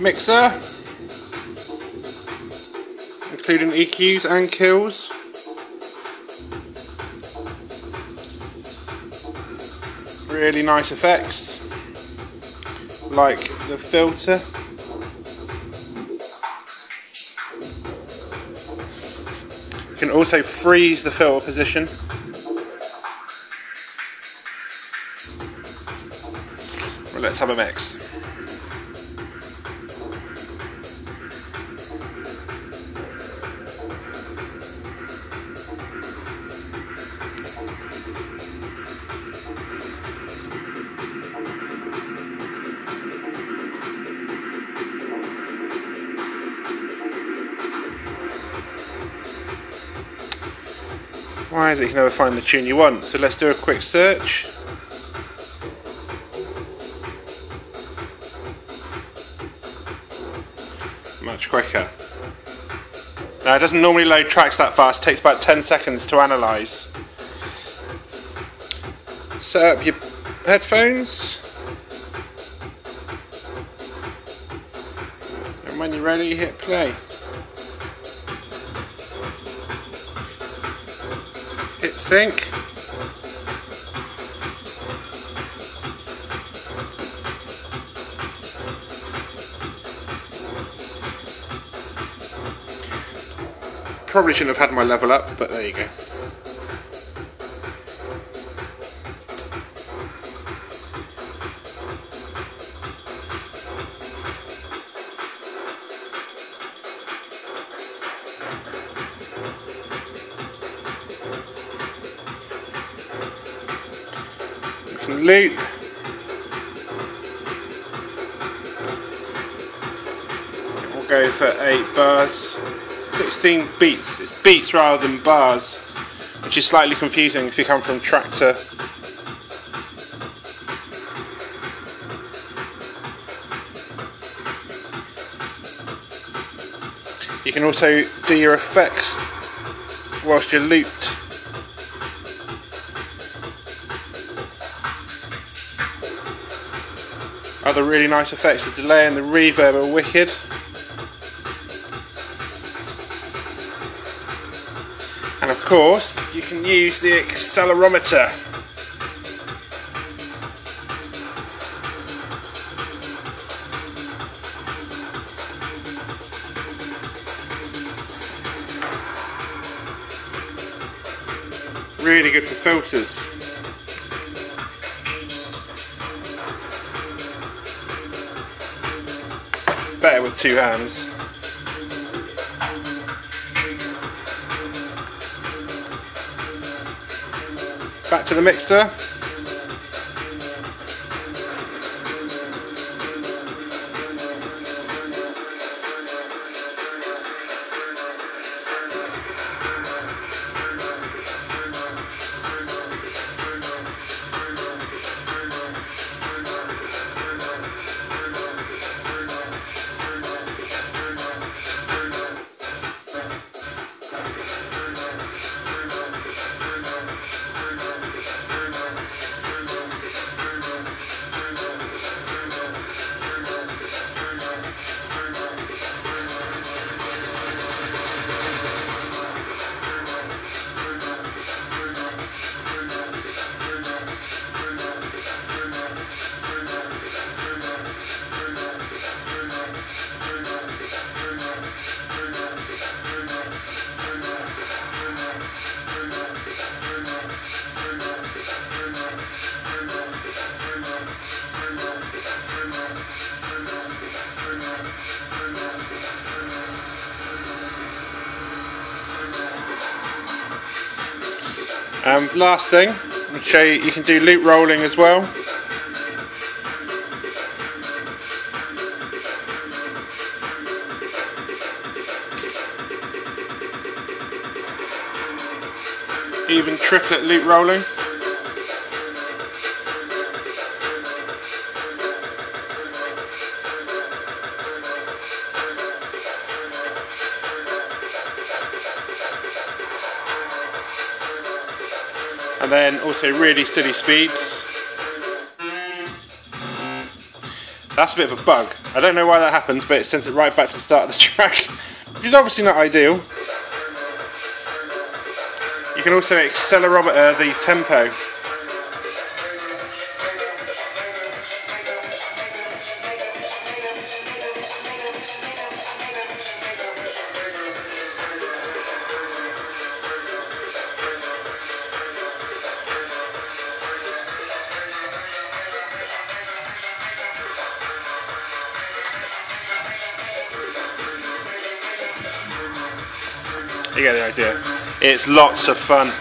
Mixer, including EQs and kills. Really nice effects, like the filter. You can also freeze the filter position. Let's have a mix. Why is it you can never find the tune you want? So let's do a quick search. Much quicker. Now it doesn't normally load tracks that fast, it takes about 10 seconds to analyse. Set up your headphones. And when you're ready, hit play. hit sync. Probably shouldn't have had my level up, but there you go. loop. We'll go for 8 bars. 16 beats. It's beats rather than bars, which is slightly confusing if you come from Traktor. You can also do your effects whilst you're looped. Other really nice effects, the delay and the reverb are wicked. Course, you can use the accelerometer. Really good for filters. better with two hands. Back to the mixer. Um, last thing, I'll show you, you can do loop rolling as well. Even triplet loop rolling. and then also really silly speeds. That's a bit of a bug. I don't know why that happens, but it sends it right back to the start of the track, which is obviously not ideal. You can also accelerometer uh, the tempo You get the idea. It's lots of fun.